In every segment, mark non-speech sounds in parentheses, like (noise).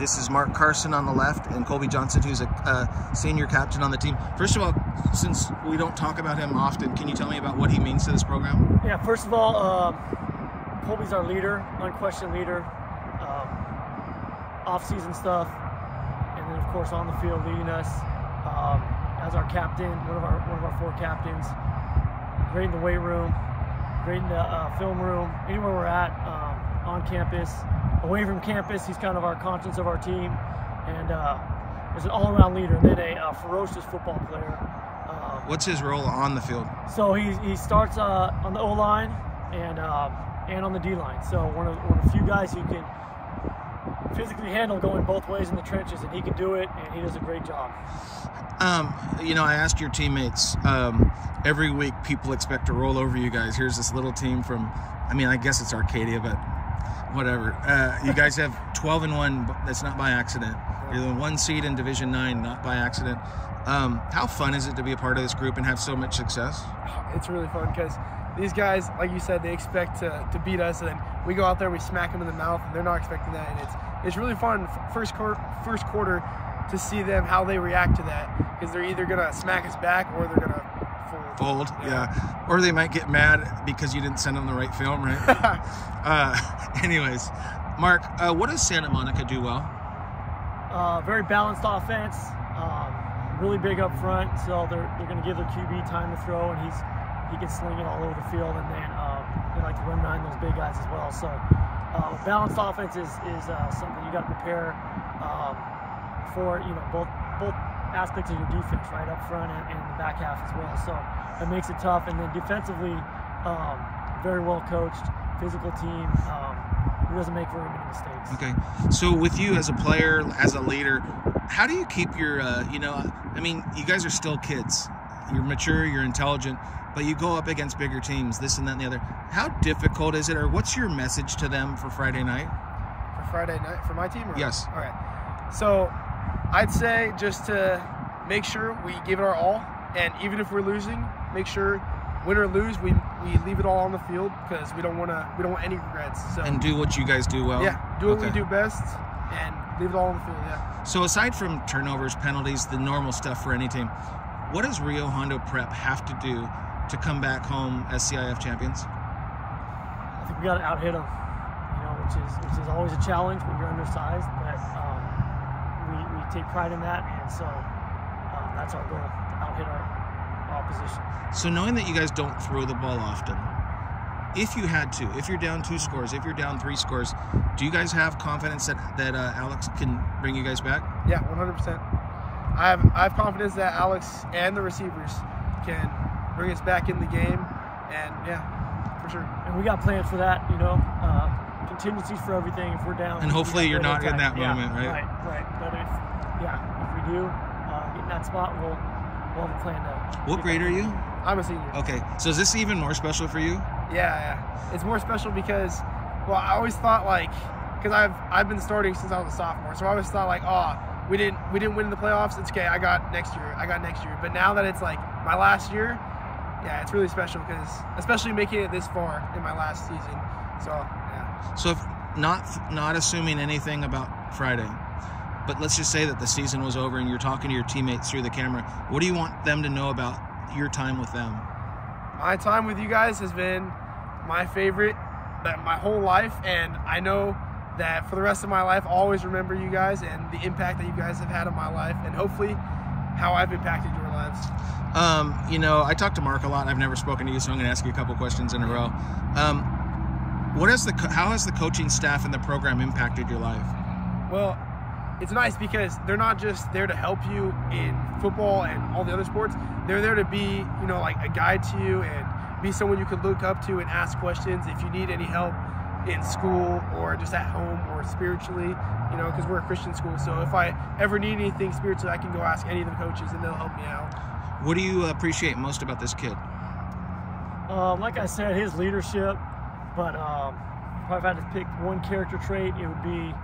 This is Mark Carson on the left and Colby Johnson, who's a uh, senior captain on the team. First of all, since we don't talk about him often, can you tell me about what he means to this program? Yeah, first of all, uh, Colby's our leader, unquestioned leader. Um, off-season stuff, and then of course on the field leading us um, as our captain, one of our one of our four captains. Great in the weight room, great in the uh, film room, anywhere we're at um, on campus, away from campus. He's kind of our conscience of our team, and uh, is an all-around leader. And then a uh, ferocious football player. Um, What's his role on the field? so he, he starts uh, on the O line and um, and on the D line. So one of one of the few guys who can physically handle going both ways in the trenches, and he can do it, and he does a great job. Um, you know, I asked your teammates um, every week. People expect to roll over you guys. Here's this little team from, I mean, I guess it's Arcadia, but whatever. Uh, you guys have 12 and one. That's not by accident. You're the one seed in Division Nine, not by accident. Um, how fun is it to be a part of this group and have so much success? it's really fun because these guys, like you said, they expect to, to beat us, and we go out there, we smack them in the mouth, and they're not expecting that, and it's it's really fun first first quarter to see them how they react to that because they're either gonna smack us back or they're gonna fold. Yeah. Or they might get mad because you didn't send them the right film, right? (laughs) uh, (laughs) anyways, Mark, uh, what does Santa Monica do well? Uh, very balanced offense, um, really big up front. So they're they're going to give their QB time to throw, and he's he can sling it all over the field, and then um, they like to run behind those big guys as well. So uh, balanced offense is is uh, something you got to prepare um, for. You know both both aspects of your defense, right up front and, and the back half as well. So it makes it tough, and then defensively, um, very well coached, physical team. Um, who doesn't make very many mistakes. Okay. So with you as a player, as a leader, how do you keep your, uh, you know, I mean, you guys are still kids. You're mature, you're intelligent, but you go up against bigger teams, this and that and the other. How difficult is it, or what's your message to them for Friday night? for Friday night for my team? Or? Yes. All right. So I'd say just to make sure we give it our all, and even if we're losing, make sure win or lose, we we leave it all on the field because we don't want to we don't want any regrets. So And do what you guys do well? yeah, do what we do best and leave it all on the field. Yeah. So aside from turnovers, penalties, the normal stuff for any team, what does Rio Hondo Prep have to do to come back home as CIF champions? I think we got to out hit them, you know, which is which is always a challenge when you're undersized. But um, we, we take pride in that, and so um, that's our goal: to out hit our opposition. So knowing that you guys don't throw the ball often, if you had to, if you're down two scores, if you're down three scores, do you guys have confidence that that uh, Alex can bring you guys back? Yeah, 100%. I have I have confidence that Alex and the receivers can bring us back in the game, and yeah, for sure. And we got plans for that, you know, uh, contingencies for everything. If we're down, And hopefully you're not in that time. moment, right? Right, right. But if yeah, if we do uh, in that spot, we'll we'll have a plan to. What grade are you? I'm a senior. Okay, so is this even more special for you? Yeah, yeah. It's more special because, well, I always thought like, because I've I've been starting since I was a sophomore, so I always thought like, oh, we didn't we didn't win the playoffs. It's okay. I got next year. I got next year. But now that it's like my last year, yeah, it's really special because especially making it this far in my last season. So yeah, So if not not assuming anything about Friday, but let's just say that the season was over and you're talking to your teammates through the camera, what do you want them to know about your time with them? my time with you guys has been my favorite that my whole life, and I know that for the rest of my life, I'll always remember you guys and the impact that you guys have had on my life, and hopefully how I've impacted your lives. Um, you know, I talk to Mark a lot. I've never spoken to you, so I'm going to ask you a couple questions in a row. Um, what has the how has the coaching staff and the program impacted your life? Well, it's nice because they're not just there to help you in football and all the other sports. They're there to be, you know, like a guide to you and be someone you could look up to and ask questions if you need any help in school or just at home or spiritually, you know, because we're a Christian school. So if I ever need anything spiritually, I can go ask any of the coaches and they'll help me out. What do you appreciate most about this kid? Um, like I said, his leadership, but um, if I had to pick one character trait, it would be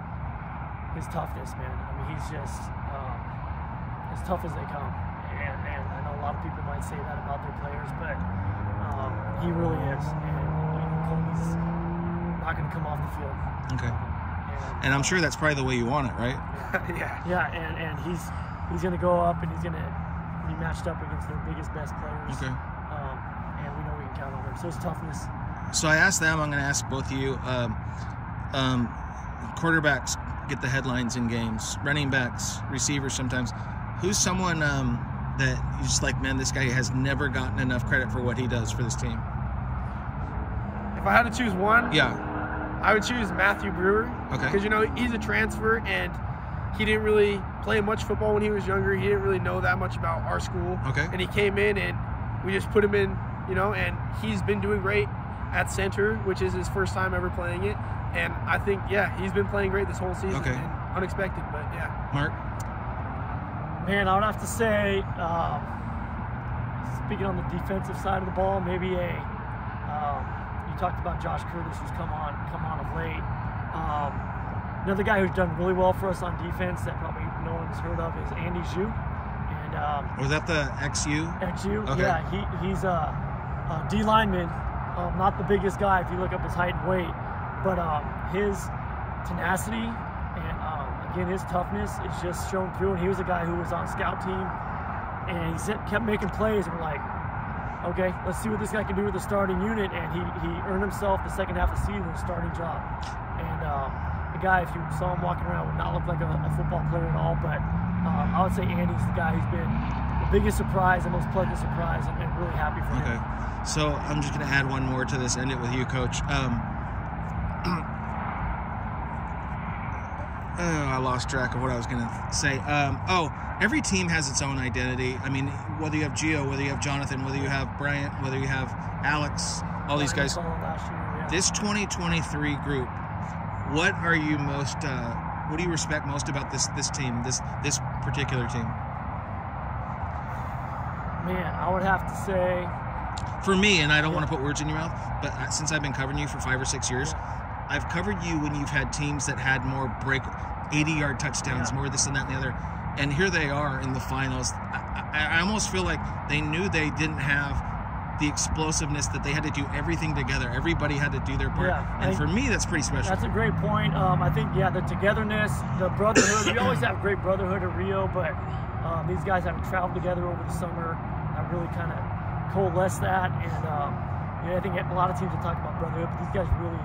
his toughness, man. I mean, he's just um, as tough as they come. And, and I know a lot of people might say that about their players, but um, he really is. And you know, Colby's not going to come off the field. Okay. And I'm sure that's probably the way you want it, right? (laughs) yeah. Yeah, and, and he's he's going to go up and he's going to be matched up against their biggest, best players. Okay. Um, and we know we can count on him. So it's toughness. So I asked them. I'm going to ask both of you. Um, um, quarterbacks get the headlines in games. Running backs, receivers sometimes. Who's someone um, that you just like? Man, this guy has never gotten enough credit for what he does for this team. If I had to choose one, Yeah. I would choose Matthew Brewer. Okay. Because you know he's a transfer and he didn't really play much football when he was younger. He didn't really know that much about our school. Okay. And he came in and we just put him in, you know, and he's been doing great at center, which is his first time ever playing it. And I think, yeah, he's been playing great this whole season. Okay. And unexpected, but yeah. Mark. Man, I would have to say, um, speaking on the defensive side of the ball, maybe a. Um, you talked about Josh Curtis, who's come on, come on of late. Um, another guy who's done really well for us on defense that probably no one's heard of is Andy Xu, and um, Was that the XU? XU. Okay. Yeah, he, he's a, a D lineman, um, not the biggest guy if you look up his height and weight, but um, his tenacity and um, again his toughness is just shown through. And he was a guy who was on scout team, and he kept making plays. And we're like, okay, let's see what this guy can do with the starting unit. And he, he earned himself the second half of the season a starting job. And um, the guy, if you saw him walking around, would not look like a, a football player at all. But um, I would say Andy's the guy who's been the biggest surprise, the most pleasant surprise, and, and really happy for Okay. him. So I'm just going to add one more to this. End it with you, Coach. Um, oh, I lost track of what I was going to say. Um, oh, every team has its own identity. I mean, whether you have Geo, whether you have Jonathan, whether you have Bryant, whether you have Alex, all these guys. Last year, yeah. This 2023 group, what are you most? Uh, what do you respect most about this this team? This this particular team? Man, I would have to say, for me, and I don't want to put words in your mouth, but since I've been covering you for five or six years, I've covered you when you've had teams that had more break, 80 yard touchdowns, Yeah. more this and that and the other. And here they are in the finals. I, I, I almost feel like they knew they didn't have the explosiveness that they had to do everything together. Everybody had to do their part. Yeah, and I- for me, that's pretty special. That's a great point. Um, I think, yeah, the togetherness, the brotherhood. we always have great brotherhood at Rio, but um, these guys have traveled together over the summer I really kind of coalesced that. And um, you know, I think a lot of teams will talk about brotherhood, but these guys really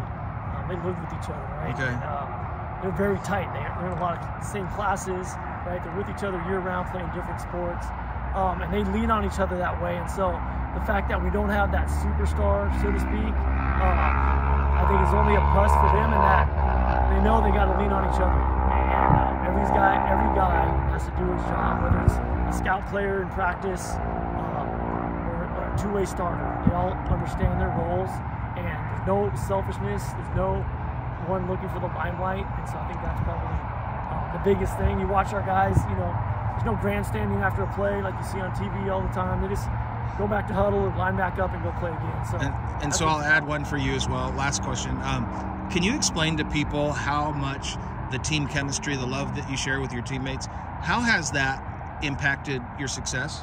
they live with each other, right? Okay. And, um, they're very tight. They're in a lot of same classes, right? They're with each other year round, playing different sports, um, and they lean on each other that way. And so the fact that we don't have that superstar, so to speak, uh, I think is only a plus for them in that they know they got to lean on each other. And every guy, every guy has to do his job, whether it's a scout player in practice um, or a two-way starter. They all understand their roles, and there's no selfishness. There's no one looking for the limelight, and so I think that's probably um, the biggest thing. You watch our guys, you know, there's no grandstanding after a play like you see on TV all the time. They just go back to huddle or line back up and go play again. So, And, and so I'll add one for you as well. Last question. Um, can you explain to people how much the team chemistry, the love that you share with your teammates, how has that impacted your success?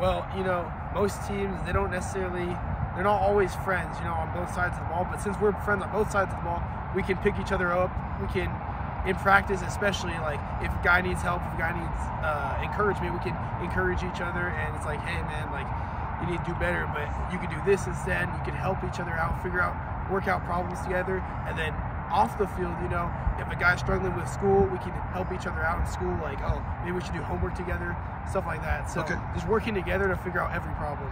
Well, you know, most teams they don't necessarily they're not always friends, you know, on both sides of the ball. But since we're friends on both sides of the ball, we can pick each other up. We can in practice, especially like if a guy needs help, if a guy needs uh, encouragement, we can encourage each other. And it's like, hey man, like you need to do better, but you can do this instead. You can help each other out, figure out, work out problems together, and then off the field, you know, if a guy's struggling with school, we can help each other out in school. Like, oh, maybe we should do homework together, stuff like that. So Okay. just working together to figure out every problem.